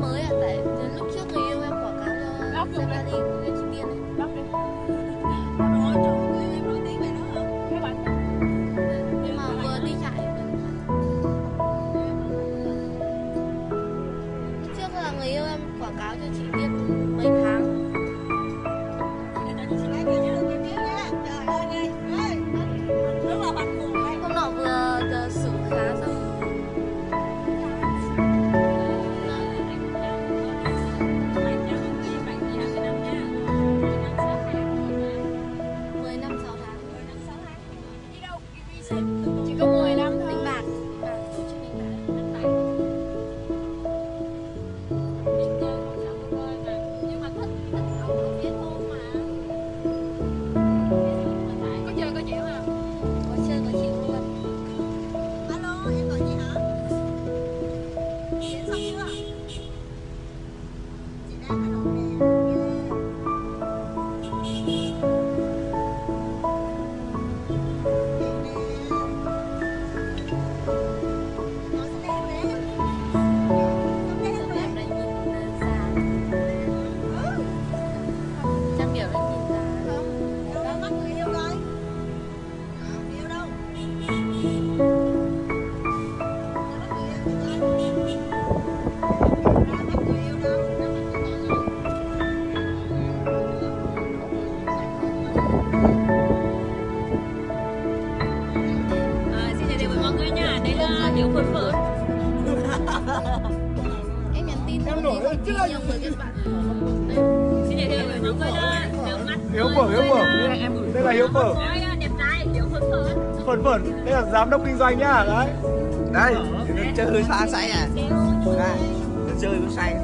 Em mới ạ, tại đến lúc trước người yêu em quảng cáo cho của Lê Chị Tiên ấy. Lóc đi Chỉ có 10 năm thôi. Đánh bạc. À, tổ chức đánh bạc. Nhưng mà. Thích, Hiếu Mắt Hiếu phở, hiếu phở. Đây là hiếu phở. Phởn phởn, đây là giám đốc kinh doanh nhá. Đấy. đây nó chơi hơi pha say à đây chơi hơi say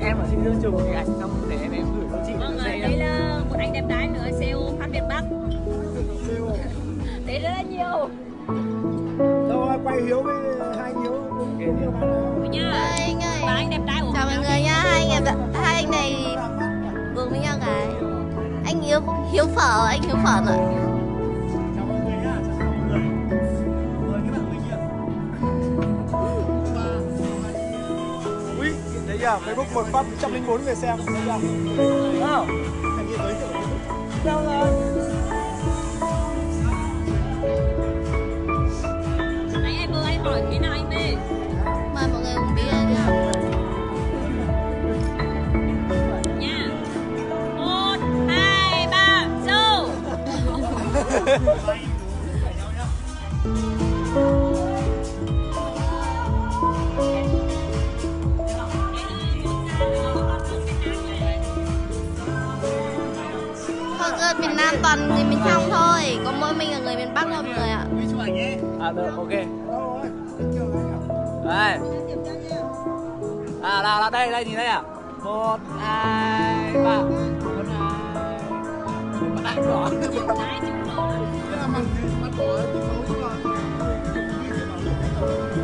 Em ở trên dương chụp cái ảnh xong để em em gửi cho chị. Vâng, rồi đây là một anh đẹp trai nữa, CEO Phan Việt Bắc Đấy rất là nhiều Đâu ai quay hiếu với hai anh hiếu nha Hai anh ơi Và anh đẹp trai Hiếu, Hiếu Phở, anh Hiếu Phở rồi Chào nhá, Facebook một phát 104 người xem. Thấy không? Thành như giới thiệu Facebook. Đâu rồi? Miền Nam toàn người miền trong thôi Có mỗi mình là người miền Bắc thôi mọi người ạ À được, ok. Đây. À là, là đây, đây nhìn đây à. Một, hai, ba. Một, hai. Mặt đỏ. Đây đỏ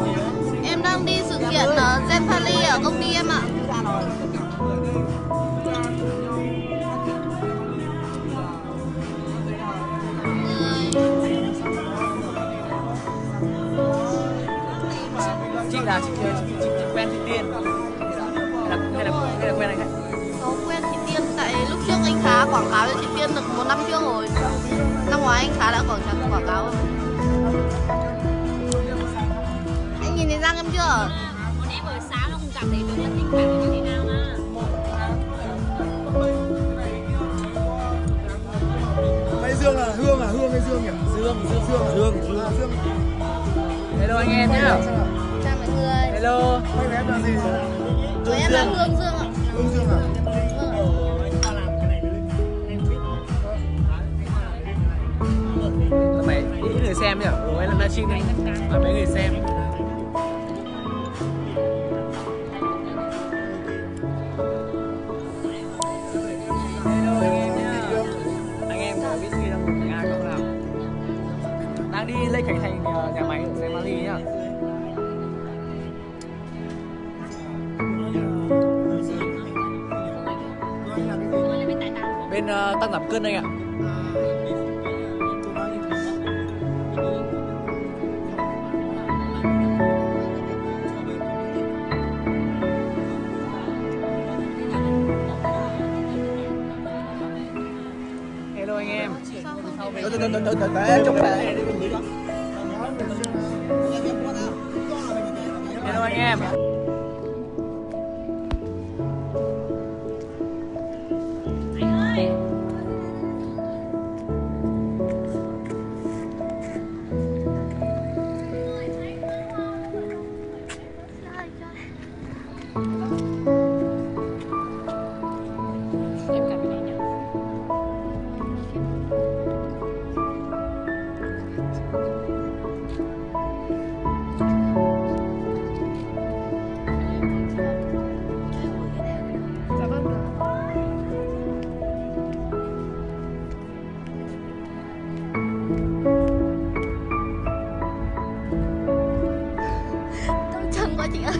quen chị Tiên hay là hay là là quen anh Có quen chị Tiên tại lúc trước anh Khá quảng cáo cho chị Tiên được một năm trước rồi Năm ngoái anh Khá đã quảng cáo quảng cáo rồi Anh nhìn thấy răng em chưa? Buổi sáng nó không cảm thấy đúng là tình cảm như thế nào mà Mấy Dương là Hương à? Hương hay Dương nhỉ? Dương Dương Dương? Dương Dương. hello anh em nhá Chào mọi người hello. Với em là gì? Tụi em là Hương Dương ạ. Hương Dương à? Mày ít người xem nhỉ? Rồi là livestream đi. Mà mấy người xem. Hello anh em nhá anh em có biết gì trong nhà ai không nào. Đang đi lên khánh thành ờ, nhà máy xe Mali nhá bên ờ, uh, tăng giảm cân anh ạ. Hello anh em. Chụp hello anh em. 对啊。